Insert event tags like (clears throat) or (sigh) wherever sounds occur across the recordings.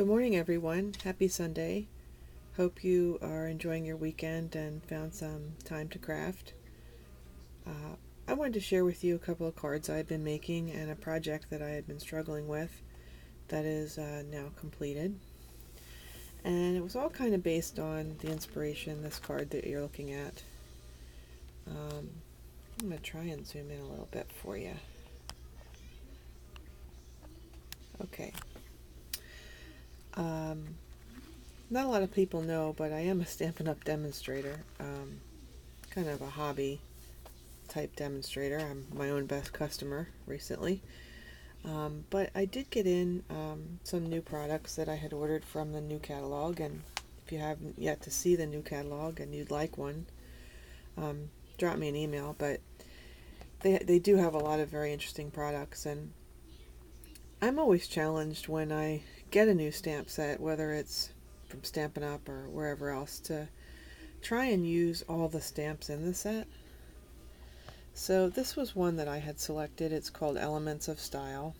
Good morning, everyone. Happy Sunday. Hope you are enjoying your weekend and found some time to craft. Uh, I wanted to share with you a couple of cards I've been making and a project that I had been struggling with that is uh, now completed. And it was all kind of based on the inspiration, this card that you're looking at. Um, I'm going to try and zoom in a little bit for you. Okay. Um, not a lot of people know, but I am a Stampin' Up! demonstrator. Um, kind of a hobby type demonstrator. I'm my own best customer recently. Um, but I did get in um, some new products that I had ordered from the new catalog, and if you haven't yet to see the new catalog and you'd like one, um, drop me an email. But they they do have a lot of very interesting products, and I'm always challenged when I get a new stamp set, whether it's from Stampin' Up! or wherever else, to try and use all the stamps in the set. So this was one that I had selected. It's called Elements of Style.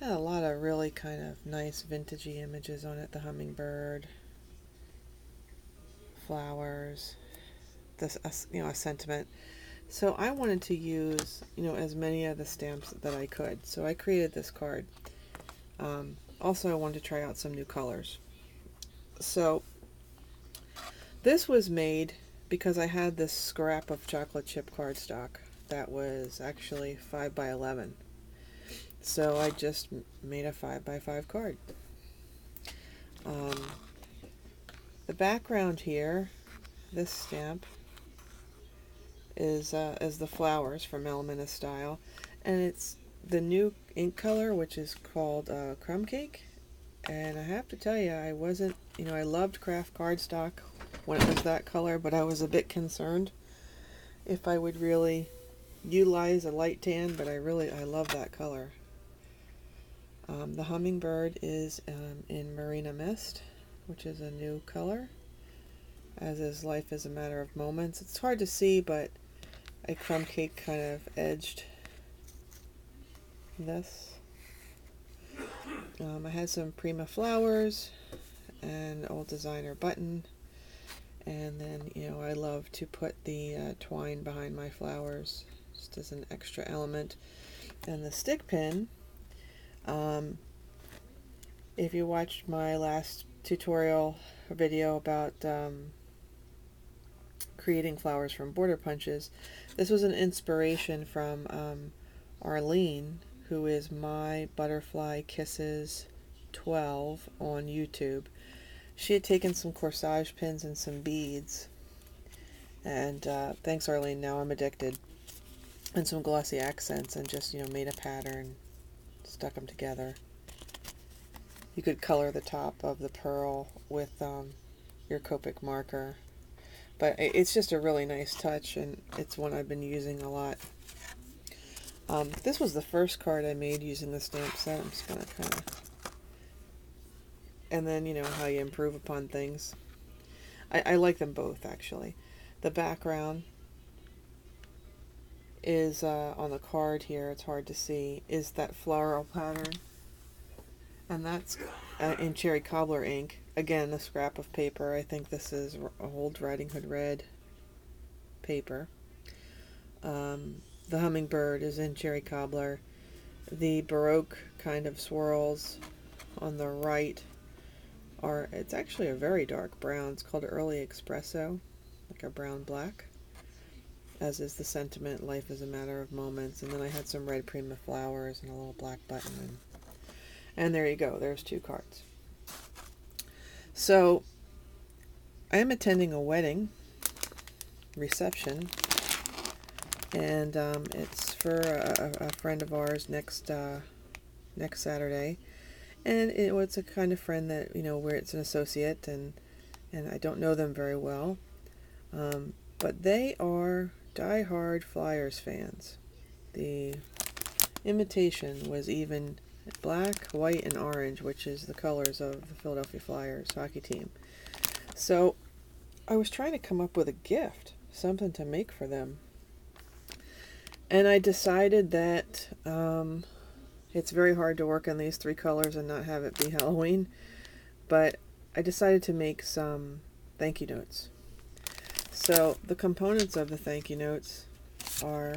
Had a lot of really kind of nice vintagey images on it. The hummingbird, flowers, this you know a sentiment. So I wanted to use you know as many of the stamps that I could. So I created this card. Um, also, I wanted to try out some new colors. So this was made because I had this scrap of chocolate chip cardstock that was actually 5 by 11 so I just made a 5 by 5 card um, the background here this stamp is uh, is the flowers from Element of Style and it's the new ink color which is called uh, crumb cake and I have to tell you I wasn't you know I loved kraft cardstock when it was that color, but I was a bit concerned if I would really utilize a light tan, but I really, I love that color. Um, the hummingbird is um, in Marina Mist, which is a new color, as is Life is a Matter of Moments. It's hard to see, but a crumb cake kind of edged this. Um, I had some Prima flowers and old designer button and then, you know, I love to put the uh, twine behind my flowers just as an extra element. And the stick pin, um, if you watched my last tutorial video about um, creating flowers from border punches, this was an inspiration from um, Arlene, who is my Butterfly Kisses 12 on YouTube. She had taken some corsage pins and some beads. And uh, thanks, Arlene. Now I'm addicted. And some glossy accents and just, you know, made a pattern, stuck them together. You could color the top of the pearl with um, your Copic marker. But it's just a really nice touch, and it's one I've been using a lot. Um, this was the first card I made using the stamp set. I'm just going to kind of and then you know how you improve upon things. I, I like them both actually. The background is uh, on the card here. It's hard to see. Is that floral pattern, and that's uh, in cherry cobbler ink. Again, a scrap of paper. I think this is old Riding Hood red paper. Um, the hummingbird is in cherry cobbler. The baroque kind of swirls on the right are, it's actually a very dark brown. It's called Early Espresso, like a brown black. As is the sentiment, life is a matter of moments. And then I had some red prima flowers and a little black button. And, and there you go, there's two cards. So, I am attending a wedding reception, and um, it's for a, a, friend of ours next uh, next Saturday. And it was a kind of friend that you know where it's an associate and and I don't know them very well. Um, but they are die-hard Flyers fans. The imitation was even black white and orange which is the colors of the Philadelphia Flyers hockey team. So I was trying to come up with a gift something to make for them and I decided that um, It's very hard to work on these three colors and not have it be (laughs) Halloween, but I decided to make some thank you notes. So the components of the thank you notes are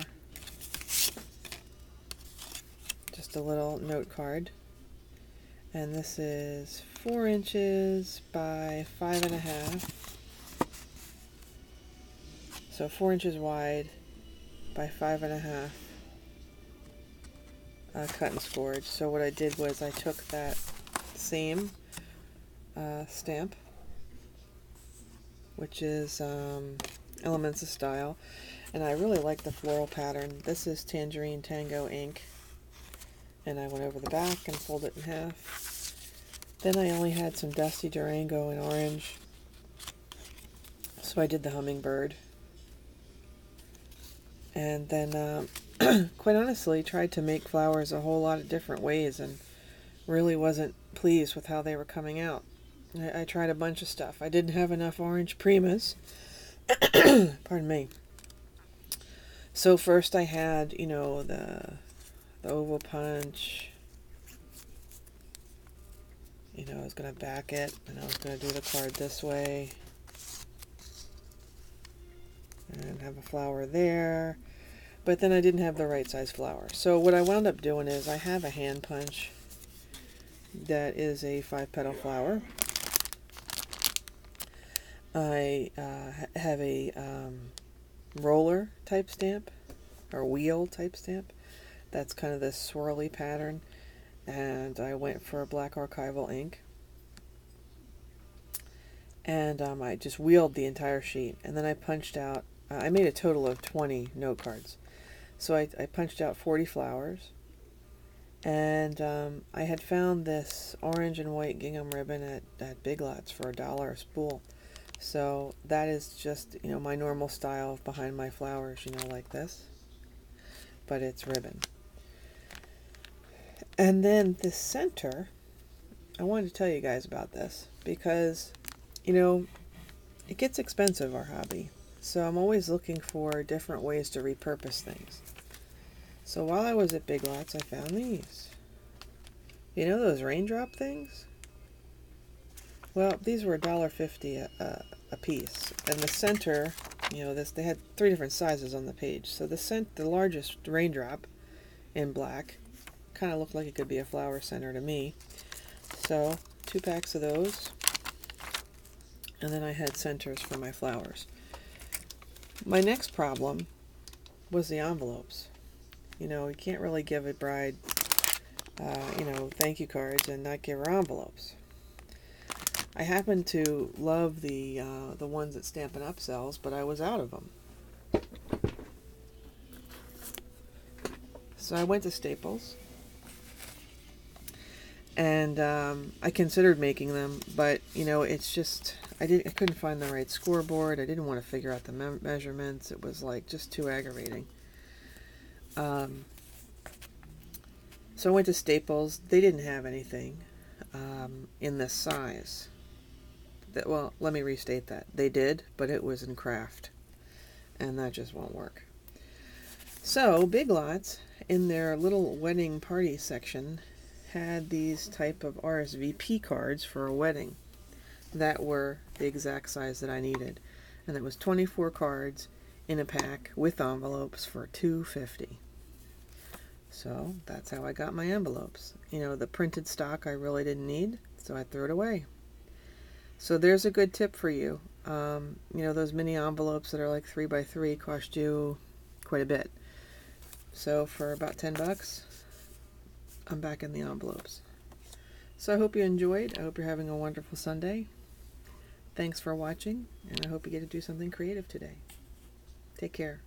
just a little note card. And this is four inches by five and a half. So four inches wide by five and a half uh, cut and scored. So what I did was I took that same uh, stamp, which is um, Elements of Style, and I really like the floral pattern. This is Tangerine Tango ink, and I went over the back and folded it in half. Then I only had some Dusty Durango in orange, so I did the hummingbird. And then um, (clears throat) quite honestly, tried to make flowers a whole lot of different ways and really wasn't pleased with how they were coming out. I, I tried a bunch of stuff. I didn't have enough orange primas. (clears throat) Pardon me. So first I had, you know, the the oval punch. You know, I was going to back it and I was going to do the card this way. And have a flower there. But then I didn't have the right size flower. So what I wound up doing is I have a hand punch that is a five petal flower. I uh, have a um, roller type stamp or wheel type stamp. That's kind of this swirly pattern. And I went for a black archival ink. And um, I just wheeled the entire sheet. And then I punched out, uh, I made a total of 20 note cards. So I, I punched out 40 flowers. And um, I had found this orange and white gingham ribbon at, at Big Lots for a dollar a spool. So that is just, you know, my normal style behind my flowers, you know, like this. But it's ribbon. And then the center, I wanted to tell you guys about this because, you know, it gets expensive, our hobby. So I'm always looking for different ways to repurpose things. So while I was at Big Lots, I found these. You know those raindrop things? Well, these were $1.50 a, a, a piece. And the center, you know, this they had three different sizes on the page. So the cent, the largest raindrop in black kind of looked like it could be a flower center to me. So two packs of those. And then I had centers for my flowers. My next problem was the envelopes. You know, you can't really give a bride, uh, you know, thank you cards and not give her envelopes. I happen to love the uh, the ones that Stampin' Up! sells, but I was out of them. So I went to Staples, and um, I considered making them, but you know, it's just I didn't I couldn't find the right scoreboard. I didn't want to figure out the me measurements. It was like just too aggravating. Um, so I went to Staples. They didn't have anything um, in this size. That well, let me restate that. They did, but it was in kraft, and that just won't work. So Big Lots, in their little wedding party section, had these type of RSVP cards for a wedding that were the exact size that I needed. And it was 24 cards in a pack with envelopes for 250. So that's how I got my envelopes. You know, the printed stock I really didn't need, so I threw it away. So there's a good tip for you. Um, you know, those mini envelopes that are like 3 by 3 cost you quite a bit. So for about 10 bucks, I'm back in the envelopes. So I hope you enjoyed. I hope you're having a wonderful Sunday. Thanks for watching, and I hope you get to do something creative today. Take care.